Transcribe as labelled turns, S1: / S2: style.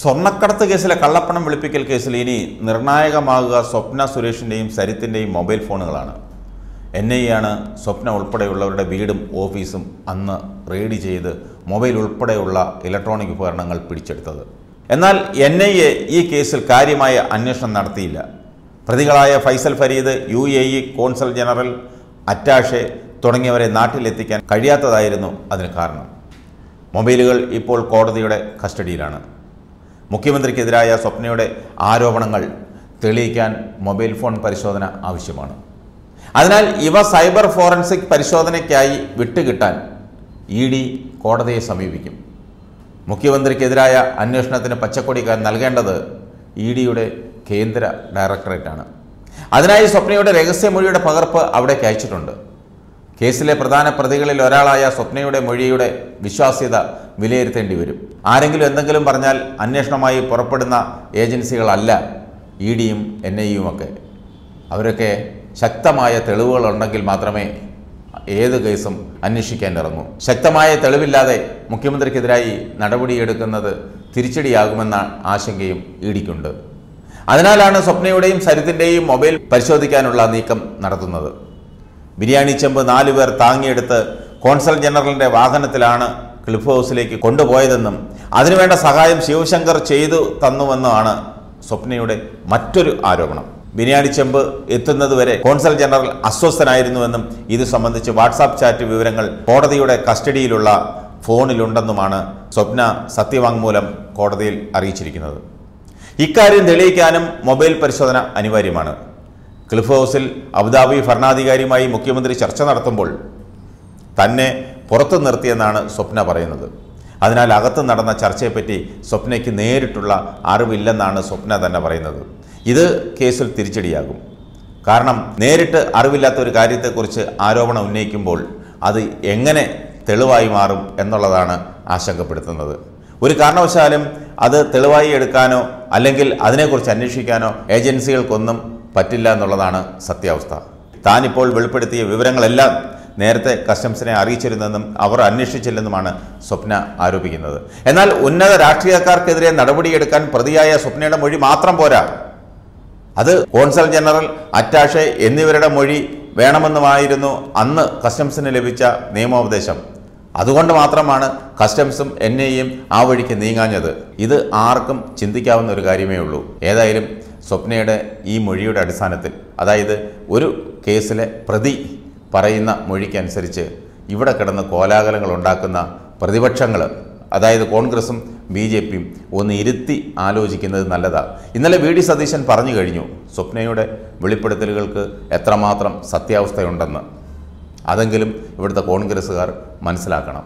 S1: സ്വർണക്കടത്ത് കേസിലെ കള്ളപ്പണം വെളുപ്പിക്കൽ കേസിൽ ഇനി നിർണായകമാകുക സ്വപ്ന സുരേഷിന്റെയും സരിത്തിന്റെയും മൊബൈൽ ഫോണുകളാണ്. എൻ ഐ ആണ് സ്വപ്ന ഉൾപ്പെടെയുള്ളവരുടെ വീടും ഓഫീസും അന്ന് റെയ്ഡ് ചെയ്ത് മൊബൈൽ ഉൾപ്പെടെയുള്ള ഇലക്ട്രോണിക് ഉപകരണങ്ങൾ പിടിച്ചെടുത്തത്. എന്നാൽ എൻ ഐ എ ഈ കേസിൽ കാര്യമായ അന്വേഷണം നടത്തിയില്ല. പ്രതികളായ Faisal Fareed U A E consul general attache തുടങ്ങിയവരെ നാട്ടിലെത്തിക്കാൻ കഴിയാത്തതായിരുന്നു അതിന് കാരണം. മൊബൈലുകൾ ഇപ്പോൾ കോടതിയുടെ കസ്റ്റഡിയിലാണ്. മുഖ്യമന്ത്രിക്കെതിരായ സ്വപ്നയുടെ ആരോപണങ്ങൾ തെളിയിക്കാൻ മൊബൈൽ ഫോൺ പരിശോധന ആവശ്യമാണ്. അതിനാൽ ഇവ സൈബർ ഫോറൻസിക് പരിശോധനയ്ക്കായി വിട്ടുകിട്ടാൻ ഇ ഡി കോടതിയെ സമീപിക്കും. മുഖ്യമന്ത്രിക്കെതിരായ അന്വേഷണത്തിന് പച്ചക്കൊടി നൽകേണ്ടത് ഇ ഡിയുടെ കേന്ദ്ര ഡയറക്ടറേറ്റാണ്. അതിനായി സ്വപ്നയുടെ രഹസ്യമൊഴിയുടെ പകർപ്പ് അവിടേക്ക് അയച്ചിട്ടുണ്ട്. കേസിലെ പ്രധാന പ്രതികളിൽ ഒരാളായ സ്വപ്നയുടെ മൊഴിയുടെ വിശ്വാസ്യത വിലയിരുത്തേണ്ടി വരും. ആരെങ്കിലും എന്തെങ്കിലും പറഞ്ഞാൽ അന്വേഷണമായി പുറപ്പെടുന്ന ഏജൻസികളല്ല ഇ ഡിയും എൻ ഒക്കെ. അവരൊക്കെ ശക്തമായ തെളിവുകളുണ്ടെങ്കിൽ മാത്രമേ ഏത് കേസും അന്വേഷിക്കാൻ ഇറങ്ങൂ ശക്തമായ തെളിവില്ലാതെ മുഖ്യമന്ത്രിക്കെതിരായി നടപടിയെടുക്കുന്നത് തിരിച്ചടിയാകുമെന്ന ആശങ്കയും ഇ ഡിക്കുണ്ട്. അതിനാലാണ് സ്വപ്നയുടെയും സരിത്തിന്റെയും മൊബൈൽ പരിശോധിക്കാനുള്ള നീക്കം നടത്തുന്നത്. ബിരിയാണി ചെമ്പ് നാലുപേർ താങ്ങിയെടുത്ത് കോൺസൽ ജനറലിന്റെ വാഹനത്തിലാണ് ക്ലിഫ് ഹൗസിലേക്ക് കൊണ്ടുപോയതെന്നും അതിനുവേണ്ട സഹായം ശിവശങ്കർ ചെയ്തു തന്നുവെന്നുമാണ് സ്വപ്നയുടെ മറ്റൊരു ആരോപണം. ബിരിയാണി ചെമ്പ് എത്തുന്നതുവരെ കോൺസൽ ജനറൽ അസ്വസ്ഥനായിരുന്നുവെന്നും ഇത് സംബന്ധിച്ച് വാട്സാപ്പ് ചാറ്റ് വിവരങ്ങൾ കോടതിയുടെ കസ്റ്റഡിയിലുള്ള ഫോണിലുണ്ടെന്നുമാണ് സ്വപ്ന സത്യവാങ്മൂലം കോടതിയിൽ അറിയിച്ചിരിക്കുന്നത്. ഇക്കാര്യം തെളിയിക്കാനും മൊബൈൽ പരിശോധന അനിവാര്യമാണ്. ക്ലിഫ് ഹൗസിൽ അബുദാബി ഭരണാധികാരിയുമായി മുഖ്യമന്ത്രി ചർച്ച നടത്തുമ്പോൾ തന്നെ പുറത്തു നിർത്തിയെന്നാണ് സ്വപ്ന പറയുന്നത്. അതിനാൽ അകത്ത് നടന്ന ചർച്ചയെപ്പറ്റി സ്വപ്നയ്ക്ക് നേരിട്ടുള്ള അറിവില്ലെന്നാണ് സ്വപ്ന തന്നെ പറയുന്നത്. ഇത് കേസിൽ തിരിച്ചടിയാകും. കാരണം നേരിട്ട് അറിവില്ലാത്ത ഒരു കാര്യത്തെക്കുറിച്ച് ആരോപണം ഉന്നയിക്കുമ്പോൾ അത് എങ്ങനെ തെളിവായി മാറും എന്നുള്ളതാണ് ആശങ്കപ്പെടുത്തുന്നത്. ഒരു കാരണവശാലും അത് തെളിവായി എടുക്കാനോ അല്ലെങ്കിൽ അതിനെക്കുറിച്ച് അന്വേഷിക്കാനോ ഏജൻസികൾക്കൊന്നും പറ്റില്ല എന്നുള്ളതാണ് സത്യാവസ്ഥ. താനിപ്പോൾ വെളിപ്പെടുത്തിയ വിവരങ്ങളെല്ലാം നേരത്തെ കസ്റ്റംസിനെ അറിയിച്ചിരുന്നെന്നും അവർ അന്വേഷിച്ചില്ലെന്നുമാണ് സ്വപ്ന ആരോപിക്കുന്നത്. എന്നാൽ ഉന്നത രാഷ്ട്രീയക്കാർക്കെതിരെ നടപടിയെടുക്കാൻ പ്രതിയായ സ്വപ്നയുടെ മൊഴി മാത്രം പോരാ. അത് കോൺസൽ ജനറൽ അറ്റാഷെ എന്നിവരുടെ മൊഴി വേണമെന്നുമായിരുന്നു അന്ന് കസ്റ്റംസിന് ലഭിച്ച നിയമോപദേശം. അതുകൊണ്ട് മാത്രമാണ് കസ്റ്റംസും എൻ ഐയും ആ വഴിക്ക് നീങ്ങാഞ്ഞത്. ഇത് ആർക്കും ചിന്തിക്കാവുന്ന ഒരു കാര്യമേ ഉള്ളൂ. ഏതായാലും സ്വപ്നയുടെ ഈ മൊഴിയുടെ അടിസ്ഥാനത്തിൽ അതായത് ഒരു കേസിലെ പ്രതി പറയുന്ന മൊഴിക്കനുസരിച്ച് ഇവിടെ കിടന്ന് കോലാഹലങ്ങൾ ഉണ്ടാക്കുന്ന പ്രതിപക്ഷങ്ങൾ അതായത് കോൺഗ്രസും ബി ജെ പിയും ഒന്ന് ഇരുത്തി ആലോചിക്കുന്നത് നല്ലതാണ് ഇന്നലെ വി ഡി സതീശൻ പറഞ്ഞു കഴിഞ്ഞു സ്വപ്നയുടെ വെളിപ്പെടുത്തലുകൾക്ക് എത്രമാത്രം സത്യാവസ്ഥയുണ്ടെന്ന്. അതെങ്കിലും ഇവിടുത്തെ കോൺഗ്രസ്സുകാർ മനസ്സിലാക്കണം.